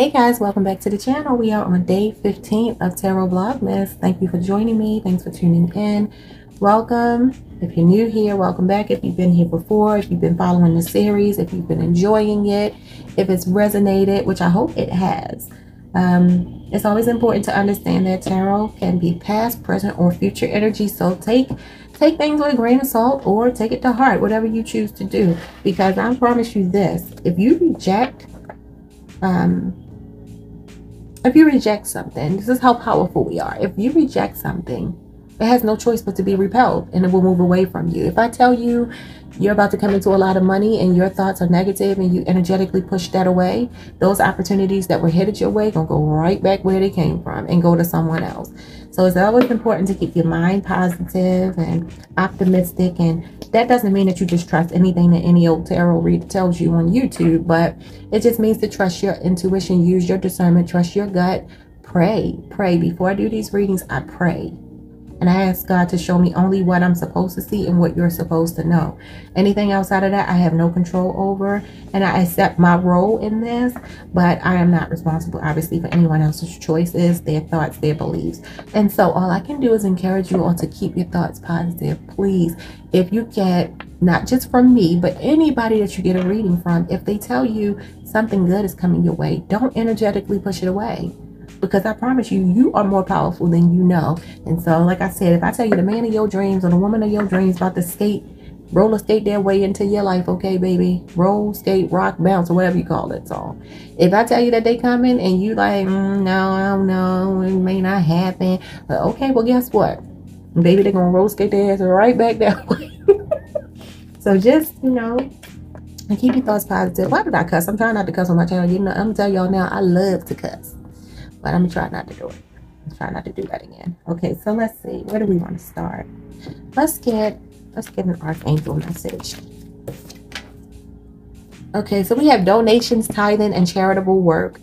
Hey guys, welcome back to the channel. We are on day 15 of Tarot Vlogmas. Thank you for joining me. Thanks for tuning in. Welcome. If you're new here, welcome back. If you've been here before, if you've been following the series, if you've been enjoying it, if it's resonated, which I hope it has. Um, it's always important to understand that tarot can be past, present, or future energy. So take take things with a grain of salt or take it to heart, whatever you choose to do. Because I promise you this, if you reject um, if you reject something, this is how powerful we are. If you reject something, it has no choice but to be repelled and it will move away from you. If I tell you you're about to come into a lot of money and your thoughts are negative and you energetically push that away, those opportunities that were headed your way gonna go right back where they came from and go to someone else. So it's always important to keep your mind positive and optimistic and that doesn't mean that you just trust anything that any old tarot reader tells you on YouTube, but it just means to trust your intuition, use your discernment, trust your gut, pray, pray. Before I do these readings, I pray. And I ask God to show me only what I'm supposed to see and what you're supposed to know. Anything outside of that, I have no control over. And I accept my role in this, but I am not responsible, obviously, for anyone else's choices, their thoughts, their beliefs. And so all I can do is encourage you all to keep your thoughts positive. Please, if you get, not just from me, but anybody that you get a reading from, if they tell you something good is coming your way, don't energetically push it away because I promise you, you are more powerful than you know. And so, like I said, if I tell you the man of your dreams or the woman of your dreams about to skate, roller skate their way into your life, okay, baby, roll, skate, rock, bounce, or whatever you call it. So, if I tell you that they coming and you like, mm, no, I don't know, it may not happen. But okay, well, guess what? Baby, they're gonna roll skate their ass right back that way. so just you know, and keep your thoughts positive. Why did I cuss? I'm trying not to cuss on my channel. You know, I'm gonna tell y'all now, I love to cuss. But I'm gonna try not to do it. I'm try not to do that again. Okay, so let's see. Where do we want to start? Let's get let's get an archangel message. Okay, so we have donations, tithing, and charitable work.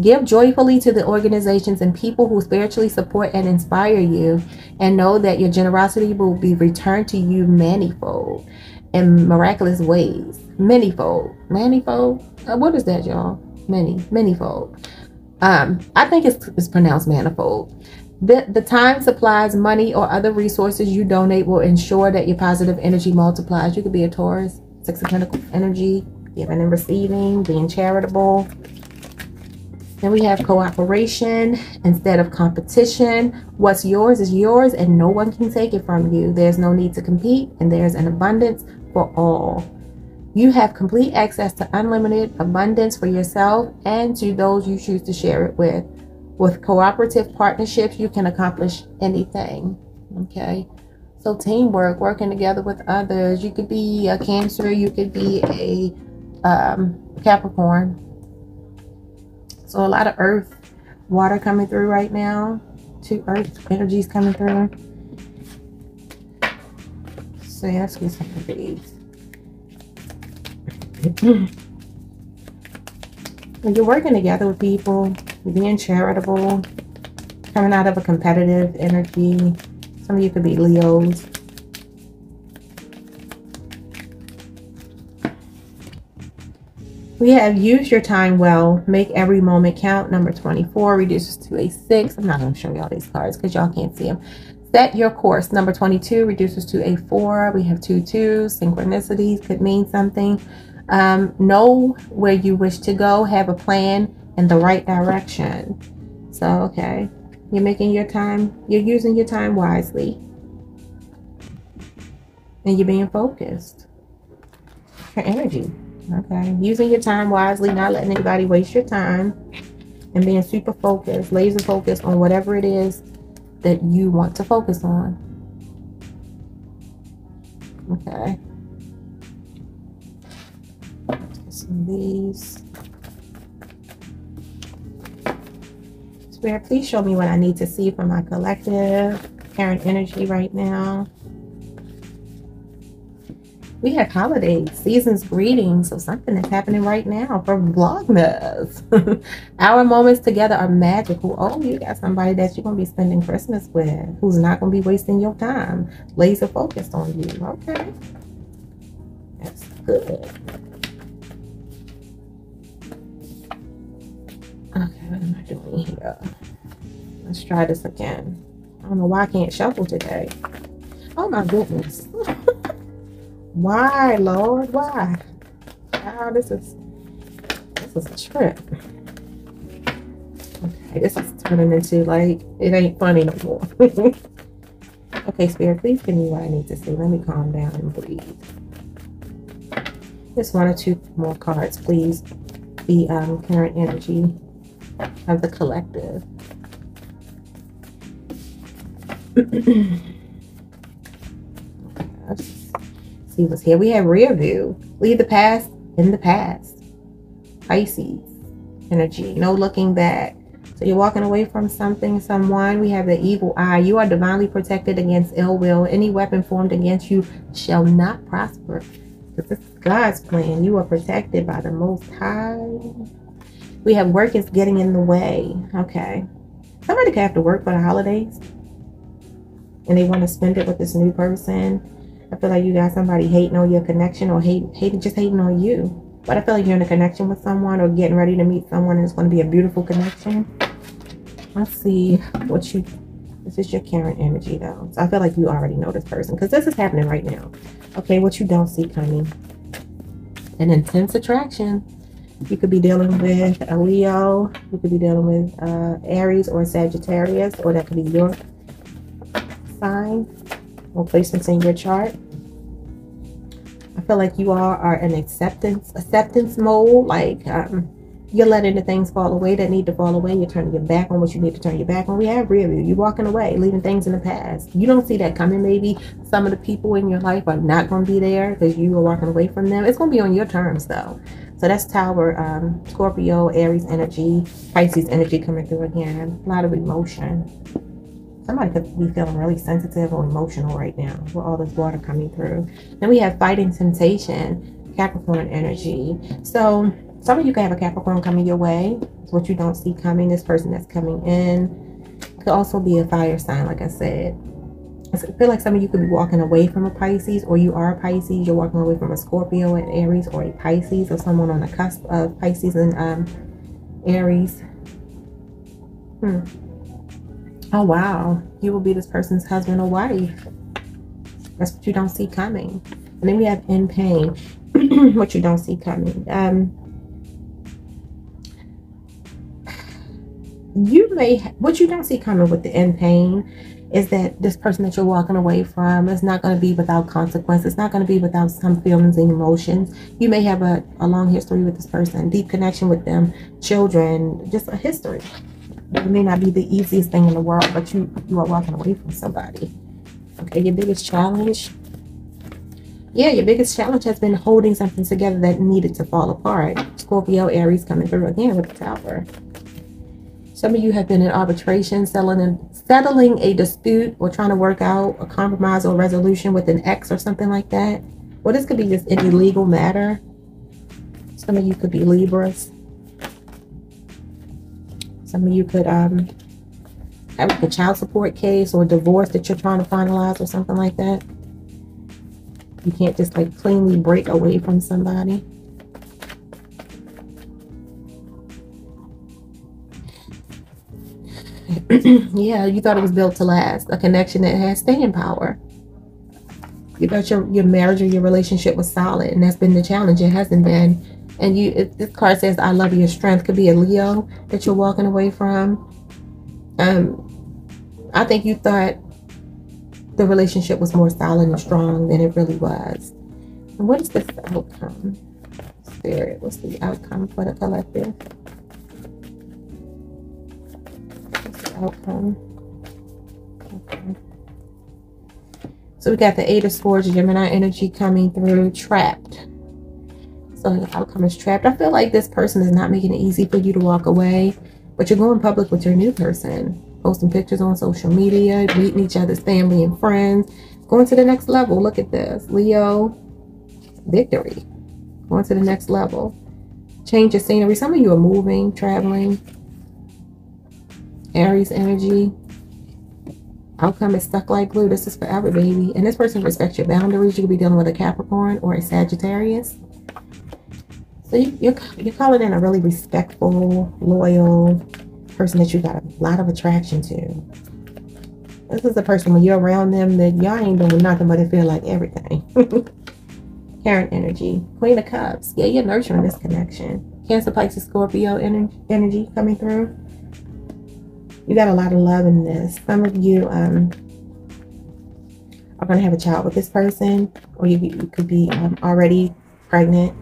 Give joyfully to the organizations and people who spiritually support and inspire you, and know that your generosity will be returned to you manifold in miraculous ways. Manyfold. Manifold? Uh, what is that, y'all? Many. Manyfold. Um, I think it's, it's pronounced manifold. The, the time, supplies, money, or other resources you donate will ensure that your positive energy multiplies. You could be a Taurus, Six of Pentacles energy, giving and receiving, being charitable. Then we have cooperation instead of competition. What's yours is yours and no one can take it from you. There's no need to compete and there's an abundance for all. You have complete access to unlimited abundance for yourself and to those you choose to share it with. With cooperative partnerships, you can accomplish anything. Okay. So teamwork, working together with others. You could be a Cancer, you could be a um, Capricorn. So a lot of earth, water coming through right now. Two earth energies coming through. So yeah, let's get some of these. When you're working together with people, being charitable, coming out of a competitive energy. Some of you could be Leos. We have used your time well. Make every moment count. Number 24 reduces to a 6. I'm not going to show y'all these cards because y'all can't see them. Set your course. Number 22 reduces to a 4. We have two twos. Synchronicities could mean something. Um, know where you wish to go, have a plan in the right direction. So, okay, you're making your time, you're using your time wisely. And you're being focused. Your energy. Okay, using your time wisely, not letting anybody waste your time, and being super focused, laser focused on whatever it is that you want to focus on. Okay. Some these. Spirit, please show me what I need to see for my collective current energy right now. We have holidays, seasons, greetings, so something that's happening right now for Vlogmas. Our moments together are magical. Oh, you got somebody that you're going to be spending Christmas with who's not going to be wasting your time. Laser focused on you. Okay. That's good. Okay, what am I doing here? Let's try this again. I don't know why I can't shuffle today. Oh my goodness. why, Lord? Why? Wow, this is this is a trip. Okay, this is turning into like it ain't funny no more. okay, Spirit, please give me what I need to see. Let me calm down and breathe. Just one or two more cards, please. The um, current energy of the collective. Let's see what's here. We have rear view. Leave the past in the past. Pisces energy. No looking back. So you're walking away from something, someone. We have the evil eye. You are divinely protected against ill will. Any weapon formed against you shall not prosper. This is God's plan. You are protected by the Most High. We have work is getting in the way. Okay. Somebody could have to work for the holidays and they want to spend it with this new person. I feel like you got somebody hating on your connection or hate, hating, just hating on you. But I feel like you're in a connection with someone or getting ready to meet someone and it's going to be a beautiful connection. Let's see what you, this is your current energy though. So I feel like you already know this person because this is happening right now. Okay, what you don't see coming. An intense attraction. You could be dealing with a Leo. You could be dealing with uh, Aries or Sagittarius, or that could be your sign or placements in your chart. I feel like you all are in acceptance acceptance mode. Like um, you're letting the things fall away that need to fall away. You're turning your back on what you need to turn your back on. We have rear view. You're walking away, leaving things in the past. You don't see that coming. Maybe some of the people in your life are not going to be there because you are walking away from them. It's going to be on your terms though. So that's Tower, um, Scorpio, Aries energy, Pisces energy coming through again. A lot of emotion. Somebody could be feeling really sensitive or emotional right now with all this water coming through. Then we have fighting temptation, Capricorn energy. So some of you could have a Capricorn coming your way. It's what you don't see coming. This person that's coming in could also be a fire sign, like I said. I feel like some of you could be walking away from a Pisces, or you are a Pisces. You're walking away from a Scorpio and Aries, or a Pisces, or someone on the cusp of Pisces and um, Aries. Hmm. Oh, wow. You will be this person's husband or wife. That's what you don't see coming. And then we have in pain, what you don't see coming. Um, you may, what you don't see coming with the in pain is that this person that you're walking away from is not going to be without consequence. It's not going to be without some feelings and emotions. You may have a, a long history with this person, deep connection with them, children, just a history. It may not be the easiest thing in the world, but you, you are walking away from somebody. Okay, your biggest challenge. Yeah, your biggest challenge has been holding something together that needed to fall apart. Scorpio, Aries coming through again with the tower. Some of you have been in arbitration, settling, settling a dispute or trying to work out a compromise or resolution with an ex or something like that. Well, this could be just any legal matter. Some of you could be Libras. Some of you could um, have a child support case or divorce that you're trying to finalize or something like that. You can't just like cleanly break away from somebody. yeah, you thought it was built to last. A connection that has staying power. You thought your, your marriage or your relationship was solid, and that's been the challenge. It hasn't been. And you, it, this card says, "I love your strength." Could be a Leo that you're walking away from. Um, I think you thought the relationship was more solid and strong than it really was. And what is the outcome? Spirit, what's the outcome for the collective? Outcome. Okay. So we got the Eight of Swords, Gemini energy coming through, trapped. So the outcome is trapped. I feel like this person is not making it easy for you to walk away, but you're going public with your new person. Posting pictures on social media, meeting each other's family and friends, going to the next level. Look at this. Leo, victory. Going to the next level. Change of scenery. Some of you are moving, traveling, Aries energy. Outcome is stuck like glue. This is forever, baby. And this person respects your boundaries. You could be dealing with a Capricorn or a Sagittarius. So you, you're, you're calling in a really respectful, loyal person that you got a lot of attraction to. This is a person when you're around them that y'all ain't doing nothing but it feel like everything. Karen energy. Queen of Cups. Yeah, you're nurturing this connection. Cancer, Pisces, Scorpio energy, energy coming through. You got a lot of love in this. Some of you um, are going to have a child with this person, or you, you could be um, already pregnant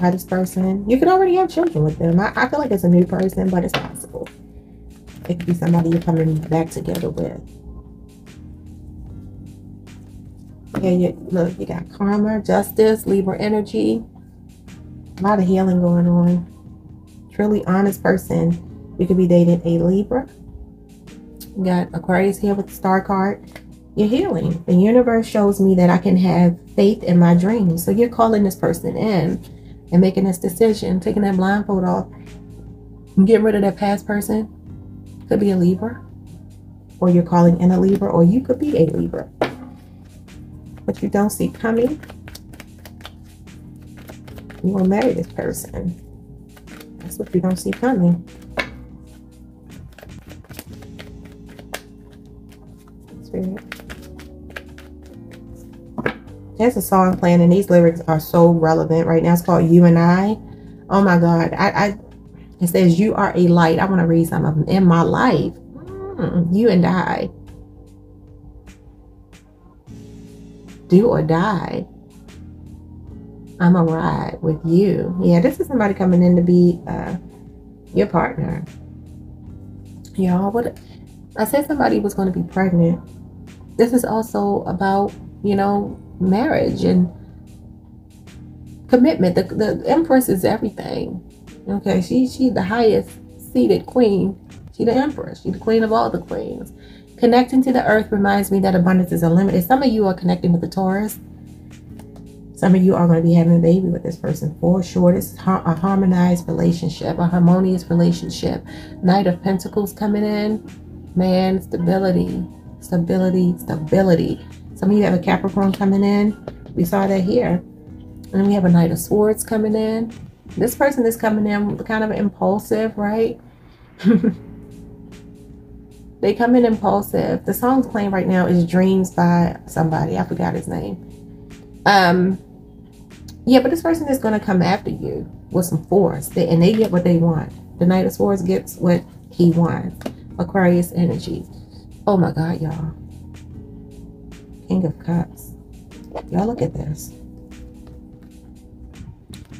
by this person. You could already have children with them. I, I feel like it's a new person, but it's possible. It could be somebody you're coming back together with. Yeah, you, look, you got karma, justice, Libra energy. A lot of healing going on. Truly honest person. You could be dating a Libra. You got Aquarius here with the star card. You're healing. The universe shows me that I can have faith in my dreams. So you're calling this person in and making this decision, taking that blindfold off, getting rid of that past person. Could be a Libra. Or you're calling in a Libra, or you could be a Libra. What you don't see coming, you will marry this person. That's what you don't see coming. Spirit. There's a song playing, and these lyrics are so relevant right now. It's called "You and I." Oh my God! I, I it says, "You are a light." I want to read some of them in my life. Mm, you and I. Do or die. I'm a ride with you. Yeah, this is somebody coming in to be uh, your partner. Y'all, what I said somebody was going to be pregnant. This is also about, you know, marriage and commitment. The, the empress is everything. Okay, she she's the highest seated queen. She the empress. She the queen of all the queens. Connecting to the earth reminds me that abundance is unlimited. Some of you are connecting with the Taurus. Some of you are going to be having a baby with this person for sure. This is a harmonized relationship, a harmonious relationship. Knight of Pentacles coming in. Man, stability, stability, stability. Some of you have a Capricorn coming in. We saw that here. And we have a Knight of Swords coming in. This person is coming in kind of impulsive, right? they come in impulsive. The song's playing right now is Dreams by somebody. I forgot his name. Um, yeah, but this person is going to come after you with some force, they, and they get what they want. The Knight of Swords gets what he wants. Aquarius energy. Oh my God, y'all. King of Cups. Y'all look at this.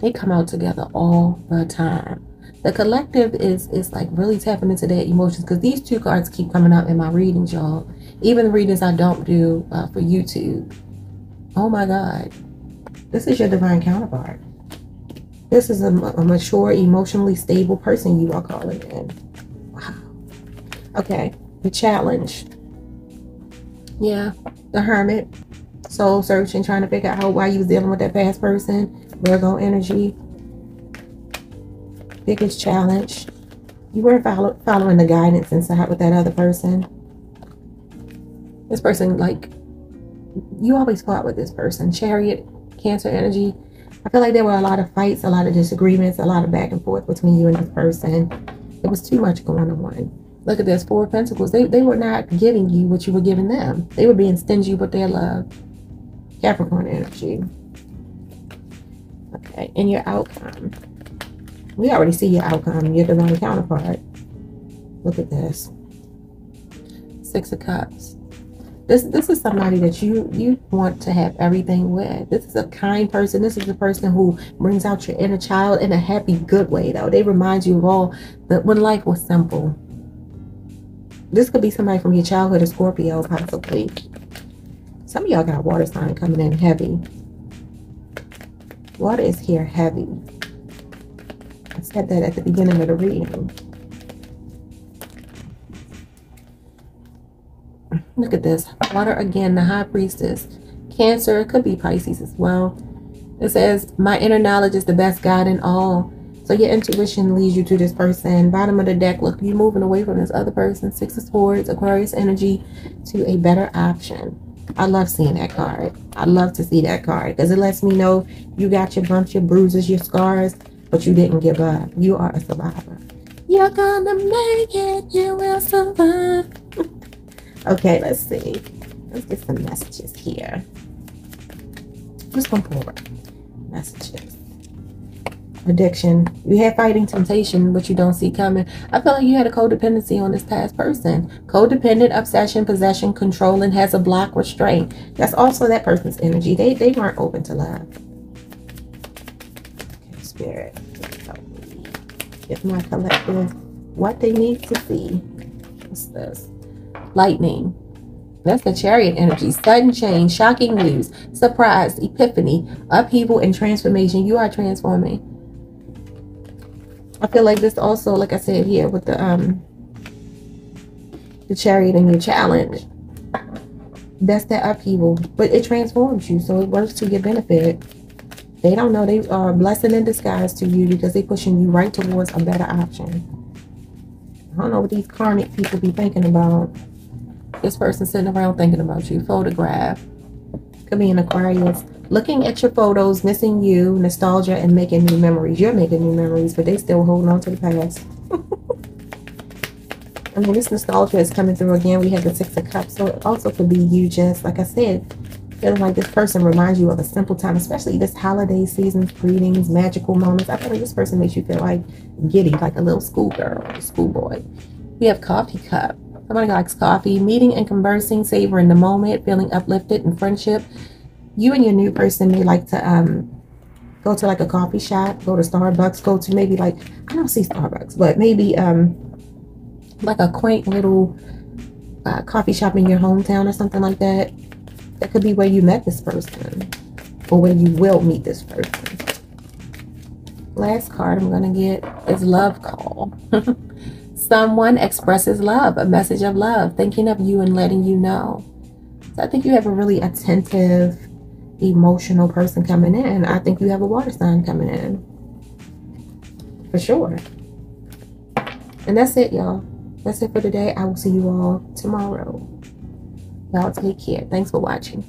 They come out together all the time. The collective is is like really tapping into their emotions because these two cards keep coming out in my readings, y'all. Even the readings I don't do uh, for YouTube. Oh my God. This is your divine counterpart. This is a, a mature, emotionally stable person you are calling in. Wow. Okay, the challenge. Yeah, the hermit. Soul searching, trying to figure out how why you was dealing with that past person. Virgo energy. Biggest challenge. You weren't follow, following the guidance inside with that other person. This person, like, you always fought with this person. Chariot Cancer energy. I feel like there were a lot of fights, a lot of disagreements, a lot of back and forth between you and this person. It was too much going on. Look at this, Four of Pentacles. They, they were not giving you what you were giving them. They were being stingy with their love. Capricorn energy. Okay, and your outcome. We already see your outcome, your divine counterpart. Look at this. Six of Cups. This this is somebody that you you want to have everything with. This is a kind person. This is a person who brings out your inner child in a happy, good way. Though they remind you of all that when life was simple. This could be somebody from your childhood, a Scorpio, possibly. Some of y'all got water sign coming in heavy. Water is here heavy. I said that at the beginning of the reading. Look at this. Water again, the high priestess. Cancer, could be Pisces as well. It says, my inner knowledge is the best guide in all. So your intuition leads you to this person. Bottom of the deck, look, you're moving away from this other person. Six of Swords, Aquarius energy to a better option. I love seeing that card. I love to see that card because it lets me know you got your bumps, your bruises, your scars, but you didn't give up. You are a survivor. You're gonna make it. You will survive. okay, let's see. Let's get some messages here. Just one forward. Messages. Addiction. You had fighting temptation, but you don't see coming. I feel like you had a codependency on this past person. Codependent, obsession, possession, controlling, has a block, restraint. That's also that person's energy. They they weren't open to love. Okay, spirit. If my collective what they need to see. What's this? Lightning. That's the chariot energy. Sudden change, shocking news, surprise, epiphany, upheaval, and transformation. You are transforming. I feel like this also, like I said here with the um the chariot and your challenge. That's that upheaval. But it transforms you, so it works to your benefit. They don't know they are a blessing in disguise to you because they're pushing you right towards a better option. I don't know what these karmic people be thinking about. This person sitting around thinking about you. Photograph. Could be an Aquarius. Looking at your photos, missing you, nostalgia, and making new memories. You're making new memories, but they still holding on to the past. I mean, this nostalgia is coming through again. We have the Six of Cups. So it also could be you just, like I said, feeling like this person reminds you of a simple time, especially this holiday season, greetings, magical moments. I feel like this person makes you feel like giddy, like a little schoolgirl schoolboy. We have Coffee Cup. Somebody likes coffee, meeting and conversing, savoring the moment, feeling uplifted in friendship. You and your new person may like to um, go to like a coffee shop, go to Starbucks, go to maybe like, I don't see Starbucks, but maybe um, like a quaint little uh, coffee shop in your hometown or something like that. That could be where you met this person or where you will meet this person. Last card I'm going to get is Love Call. Someone expresses love, a message of love, thinking of you and letting you know. So I think you have a really attentive, emotional person coming in. I think you have a water sign coming in. For sure. And that's it, y'all. That's it for today. I will see you all tomorrow. Y'all take care. Thanks for watching.